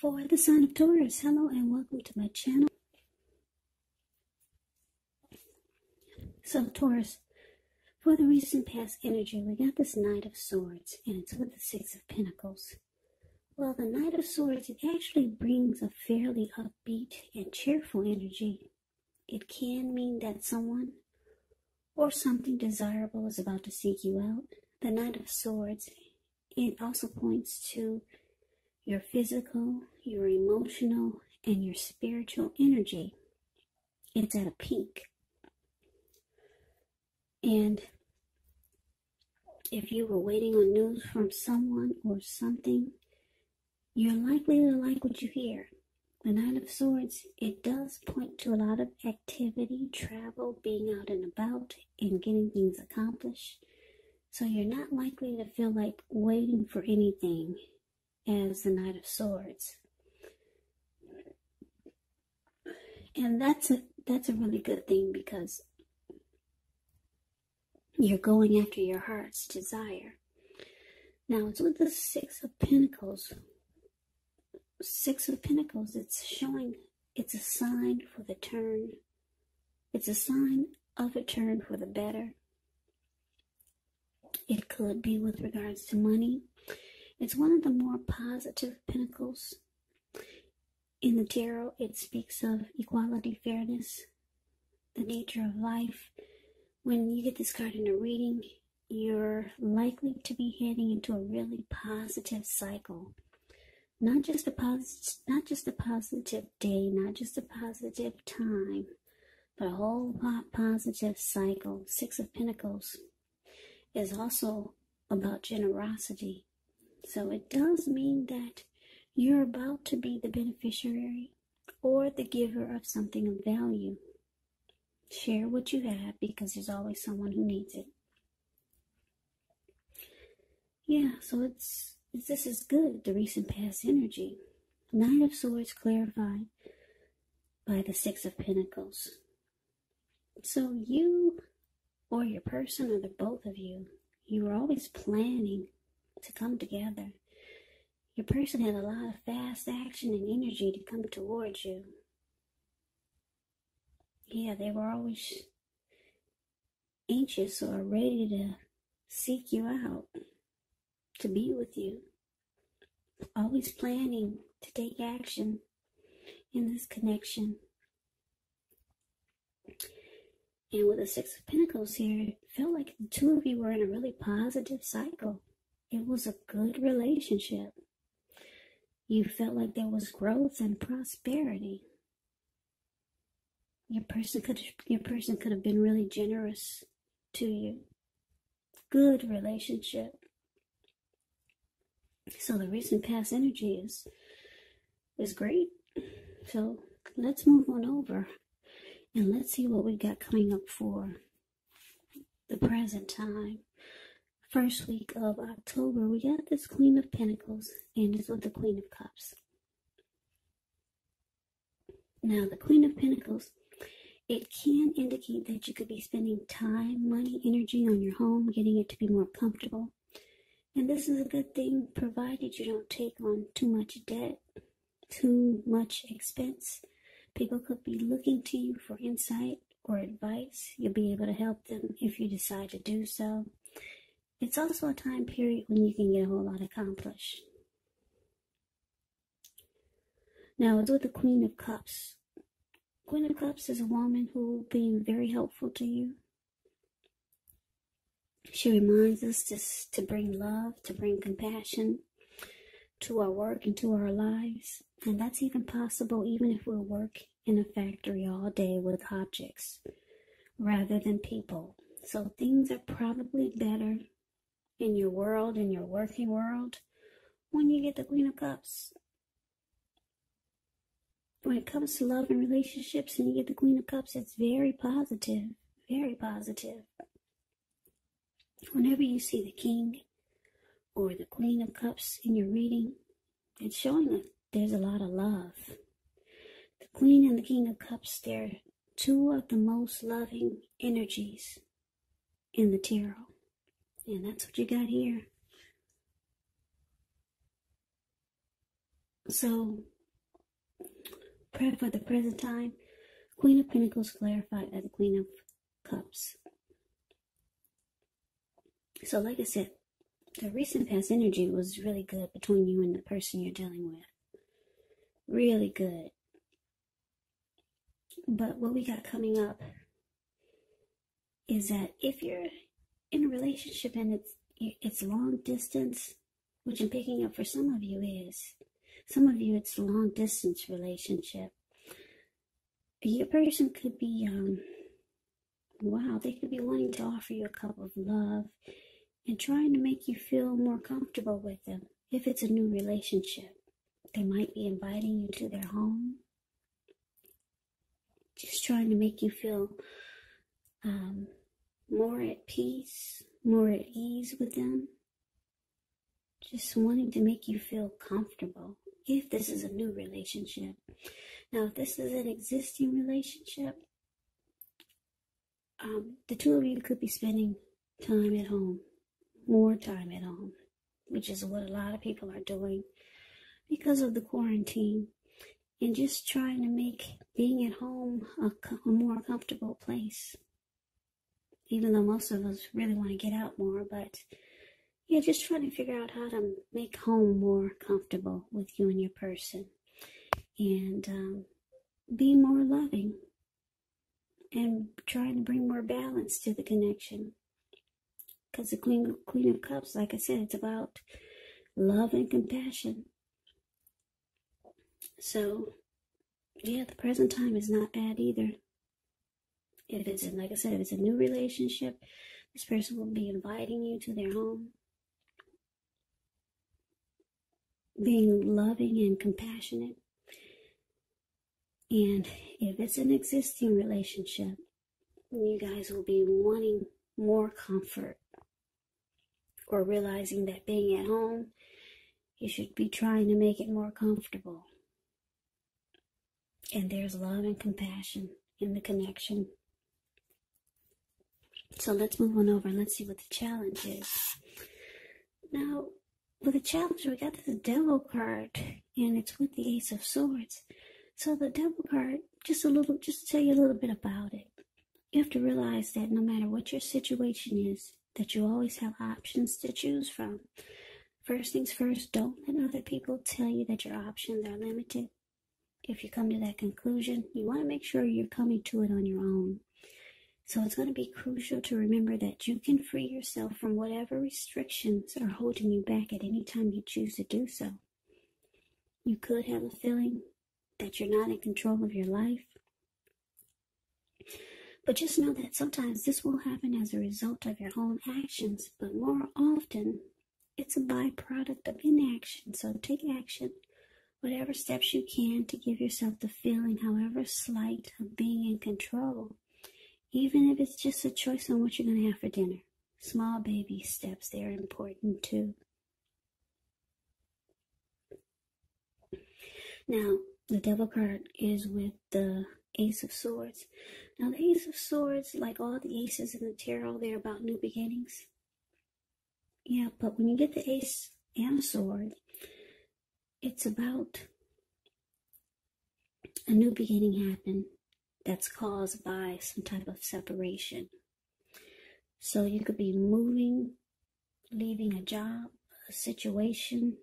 For the sign of Taurus, hello and welcome to my channel. So, Taurus, for the recent past energy, we got this Knight of Swords, and it's with the Six of Pentacles. Well, the Knight of Swords, it actually brings a fairly upbeat and cheerful energy. It can mean that someone or something desirable is about to seek you out. The Knight of Swords, it also points to your physical, your emotional, and your spiritual energy. It's at a peak. And if you were waiting on news from someone or something, you're likely to like what you hear. The Knight of Swords, it does point to a lot of activity, travel, being out and about, and getting things accomplished. So you're not likely to feel like waiting for anything as the Knight of Swords. And that's a that's a really good thing because you're going after your heart's desire. Now it's with the Six of Pentacles. Six of Pentacles, it's showing it's a sign for the turn. It's a sign of a turn for the better. It could be with regards to money. It's one of the more positive Pentacles In the tarot, it speaks of equality, fairness, the nature of life. When you get this card in a reading, you're likely to be heading into a really positive cycle. Not just a positive, not just a positive day, not just a positive time, but a whole positive cycle. Six of Pentacles is also about generosity. So it does mean that you're about to be the beneficiary or the giver of something of value. Share what you have because there's always someone who needs it. Yeah, so it's it's this is good, the recent past energy. Knight of Swords clarified by the Six of Pentacles. So you or your person or the both of you, you were always planning to come together. Your person had a lot of fast action and energy to come towards you. Yeah, they were always anxious or ready to seek you out, to be with you. Always planning to take action in this connection. And with the Six of Pentacles here, it felt like the two of you were in a really positive cycle. It was a good relationship. You felt like there was growth and prosperity. Your person could your person could have been really generous to you. Good relationship. So the recent past energy is is great. So let's move on over and let's see what we got coming up for the present time first week of October, we got this Queen of Pentacles, and it's with the Queen of Cups. Now, the Queen of Pentacles, it can indicate that you could be spending time, money, energy on your home, getting it to be more comfortable. And this is a good thing, provided you don't take on too much debt, too much expense. People could be looking to you for insight or advice. You'll be able to help them if you decide to do so. It's also a time period when you can get a whole lot accomplished. Now, it's with the Queen of Cups. Queen of Cups is a woman who will be very helpful to you. She reminds us to, to bring love, to bring compassion to our work and to our lives. And that's even possible even if we work in a factory all day with objects rather than people. So things are probably better in your world, in your working world, when you get the Queen of Cups. When it comes to love and relationships and you get the Queen of Cups, it's very positive, very positive. Whenever you see the King or the Queen of Cups in your reading, it's showing that there's a lot of love. The Queen and the King of Cups, they're two of the most loving energies in the tarot. And that's what you got here. So, pray for the present time, Queen of Pentacles clarified as the Queen of Cups. So, like I said, the recent past energy was really good between you and the person you're dealing with. Really good. But what we got coming up is that if you're in a relationship and it's it's long distance, which I'm picking up for some of you is some of you it's long distance relationship. Your person could be um wow, they could be wanting to offer you a cup of love and trying to make you feel more comfortable with them. If it's a new relationship, they might be inviting you to their home, just trying to make you feel um, more at peace, more at ease with them. Just wanting to make you feel comfortable if this is a new relationship. Now, if this is an existing relationship, um, the two of you could be spending time at home more time at home, which is what a lot of people are doing because of the quarantine and just trying to make being at home a, a more comfortable place. Even though most of us really want to get out more, but yeah, just trying to figure out how to make home more comfortable with you and your person and um, be more loving and trying to bring more balance to the connection. Because the Queen, Queen of Cups, like I said, it's about love and compassion. So, yeah, the present time is not bad either. If it's, like I said, if it's a new relationship, this person will be inviting you to their home, being loving and compassionate. And if it's an existing relationship, you guys will be wanting more comfort or realizing that being at home, you should be trying to make it more comfortable. And there's love and compassion in the connection. So let's move on over and let's see what the challenge is. Now, with the challenge, we got the Devil card, and it's with the Ace of Swords. So the Devil card, just a little, just to tell you a little bit about it. You have to realize that no matter what your situation is, that you always have options to choose from. First things first, don't let other people tell you that your options are limited. If you come to that conclusion, you want to make sure you're coming to it on your own. So it's going to be crucial to remember that you can free yourself from whatever restrictions are holding you back at any time you choose to do so. You could have a feeling that you're not in control of your life, but just know that sometimes this will happen as a result of your own actions, but more often it's a byproduct of inaction. So take action, whatever steps you can to give yourself the feeling, however slight, of being in control, even if it's just a choice on what you're going to have for dinner. Small baby steps, they're important too. Now, the devil card is with the Ace of Swords. Now, the Ace of Swords, like all the aces in the tarot, they're about new beginnings. Yeah, but when you get the Ace and a Sword, it's about a new beginning happen that's caused by some type of separation. So you could be moving, leaving a job, a situation,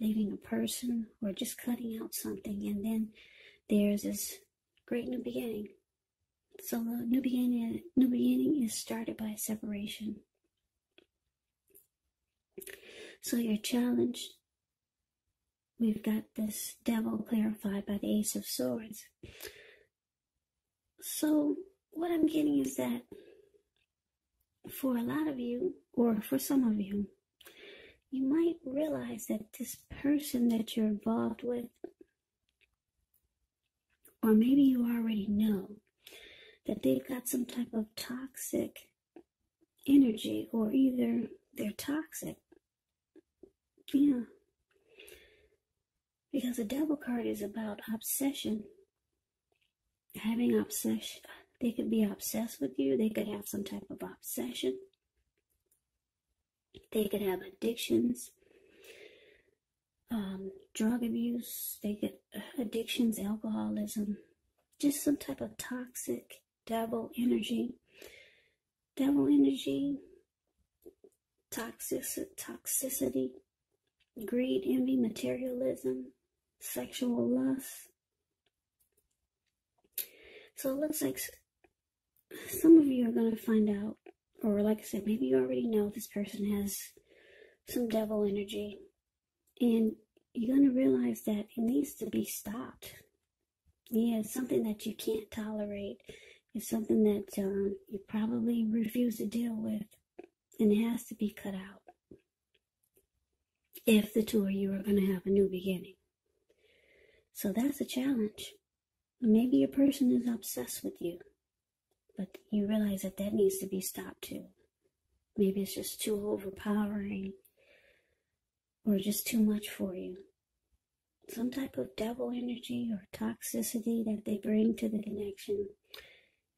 leaving a person, or just cutting out something, and then there's this great new beginning. So the new beginning, new beginning is started by a separation. So your challenge, we've got this devil clarified by the Ace of Swords. So what I'm getting is that for a lot of you, or for some of you, you might realize that this person that you're involved with or maybe you already know that they've got some type of toxic energy, or either they're toxic. Yeah. Because the devil card is about obsession. Having obsession. They could be obsessed with you. They could have some type of obsession. They could have addictions. um, drug abuse, they get addictions, alcoholism, just some type of toxic devil energy. Devil energy, toxic, toxicity, greed, envy, materialism, sexual lust. So it looks like some of you are going to find out, or like I said, maybe you already know this person has some devil energy, and you're going to realize that it needs to be stopped. Yeah, it's something that you can't tolerate. It's something that um, you probably refuse to deal with, and it has to be cut out if the two of you are going to have a new beginning. So that's a challenge. Maybe a person is obsessed with you, but you realize that that needs to be stopped too. Maybe it's just too overpowering or just too much for you. Some type of devil energy or toxicity that they bring to the connection.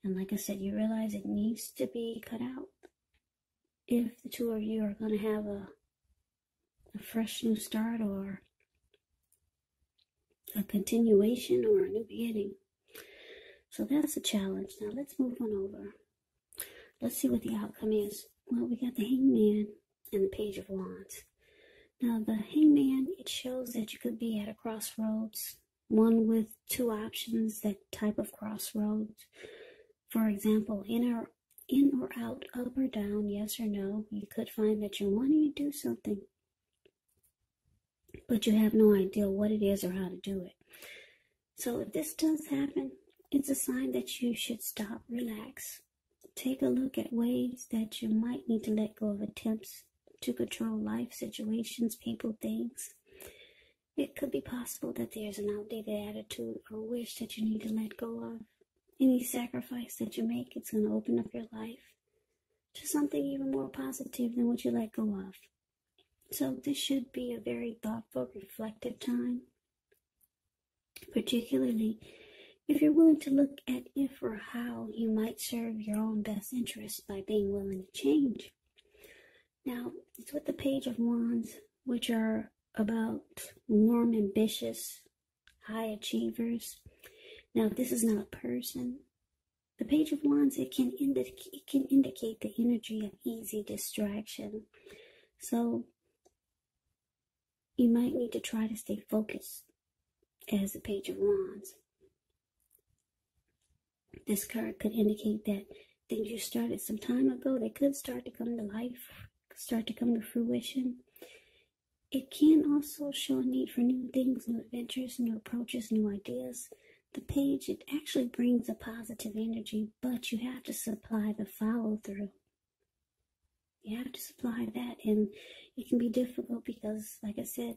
And like I said, you realize it needs to be cut out if the two of you are going to have a, a fresh new start or a continuation or a new beginning. So that's a challenge. Now let's move on over. Let's see what the outcome is. Well, we got the hangman and the page of wands. Now the hangman, it shows that you could be at a crossroads, one with two options, that type of crossroads. For example, in or in or out, up or down, yes or no, you could find that you're wanting to do something but you have no idea what it is or how to do it. So if this does happen, it's a sign that you should stop, relax, take a look at ways that you might need to let go of attempts to control life situations, people, things. It could be possible that there's an outdated attitude or wish that you need to let go of. Any sacrifice that you make, it's going to open up your life to something even more positive than what you let go of. So this should be a very thoughtful, reflective time, particularly if you're willing to look at if or how you might serve your own best interests by being willing to change. Now, it's with the Page of Wands, which are about warm, ambitious, high achievers. Now, this is not a person. The Page of Wands, it can, indicate, it can indicate the energy of easy distraction. So, you might need to try to stay focused as the Page of Wands. This card could indicate that things you started some time ago, they could start to come to life, start to come to fruition. It can also show a need for new things, new adventures, new approaches, new ideas. The page, it actually brings a positive energy, but you have to supply the follow through. You have to supply that, and it can be difficult because, like I said,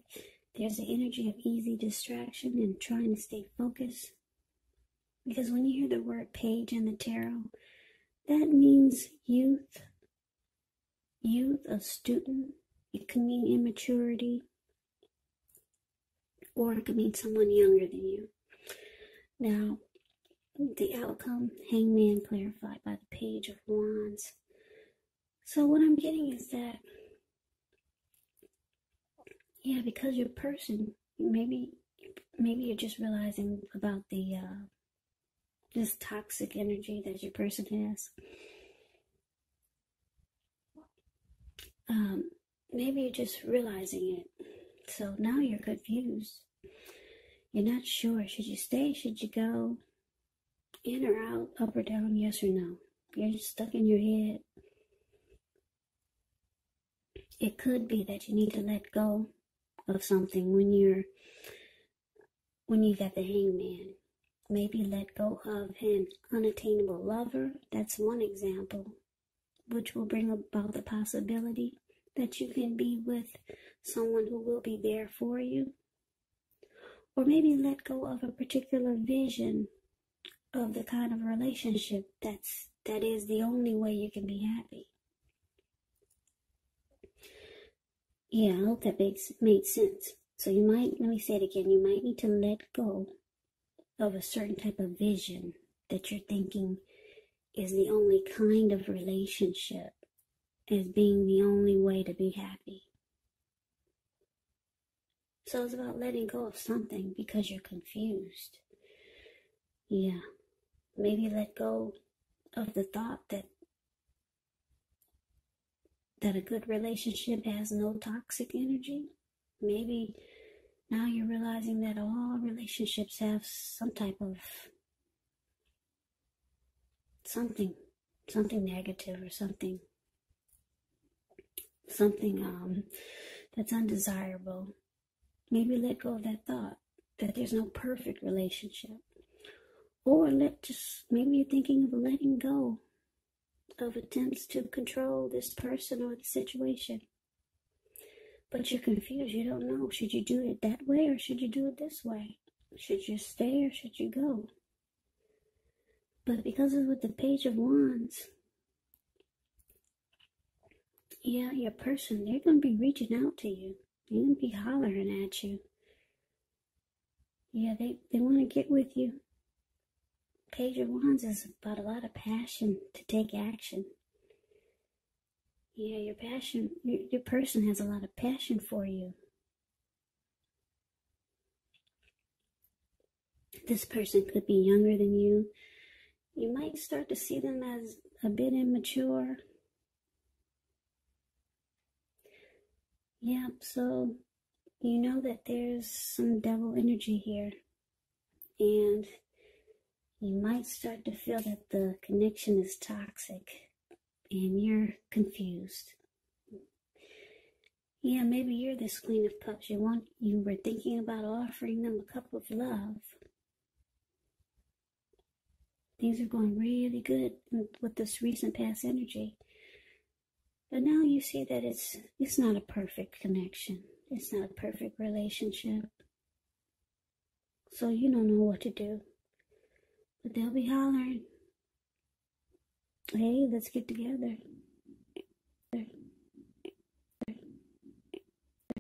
there's the energy of easy distraction and trying to stay focused. Because when you hear the word page in the tarot, that means youth, youth, a student. It can mean immaturity, or it could mean someone younger than you. Now, the outcome, hangman clarified by the page of wands. So what I'm getting is that, yeah, because you're a person, maybe, maybe you're just realizing about the, uh, this toxic energy that your person has. Um, maybe you're just realizing it. So now you're confused. You're not sure. Should you stay? Should you go? In or out? Up or down? Yes or no? You're just stuck in your head. It could be that you need to let go of something when you're when you got the hangman. Maybe let go of an unattainable lover. That's one example, which will bring about the possibility that you can be with someone who will be there for you. Or maybe let go of a particular vision of the kind of relationship that's that is the only way you can be happy. Yeah, I hope that makes made sense. So you might let me say it again. You might need to let go of a certain type of vision that you're thinking is the only kind of relationship as being the only way to be happy. So it's about letting go of something because you're confused. Yeah. Maybe let go of the thought that that a good relationship has no toxic energy. Maybe now you're realizing that all relationships have some type of something something negative or something something um that's undesirable. Maybe let go of that thought that there's no perfect relationship. Or let just maybe you're thinking of letting go of attempts to control this person or the situation but you're confused you don't know should you do it that way or should you do it this way should you stay or should you go but because it's with the Page of Wands, yeah, your person, they're going to be reaching out to you. They're going to be hollering at you. Yeah, they, they want to get with you. Page of Wands is about a lot of passion to take action. Yeah, your passion, your, person has a lot of passion for you. This person could be younger than you you might start to see them as a bit immature. Yeah, so you know that there's some devil energy here. And you might start to feel that the connection is toxic and you're confused. Yeah, maybe you're this queen of cups. You want you were thinking about offering them a cup of love. Things are going really good with this recent past energy. But now you see that it's it's not a perfect connection. It's not a perfect relationship. So you don't know what to do. But they'll be hollering. Hey, let's get together.